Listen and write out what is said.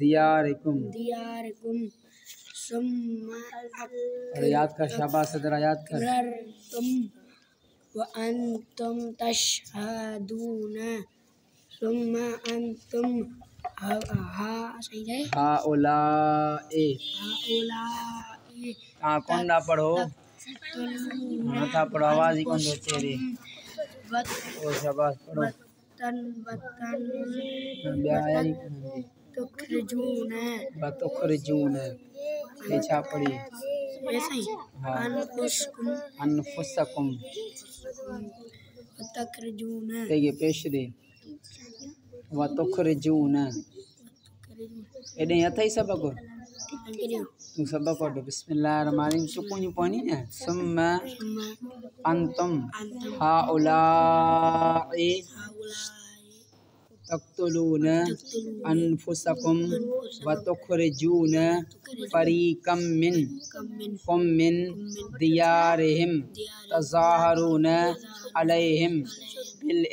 दियारिकुम दियारकुम याद कर शाबाश जरा याद कर अकररतुम व अंतुम तशहदून सुम्मा अंतुम हा हा सही है हाउला ए हाउलाए हाँ कौन ना पढ़ो हाँ था पढ़ो आवाज़ ही कौन दो तेरी वत ओ शाबाश पढ़ो वतन वतन ब्याया ही। करेंगे तुखरजून बतुखरजून पीछा पड़ी। ऐसा ही। हाँ। अनफुसकुम अनफुसकुम तखरजून देखिए पेश दे। वतुखरजून एॾे अथई सबक तू सबक वठो बिस्मिल्लाह रहमान रहीम सुकून जी पढ़नी न सुम अंतुम हाउलाए तक्तुलून अनफुसकुम वतुखरजून फरीकम मिन कुम मिन दियारिहिम तज़ाहरून अलैहिम बिल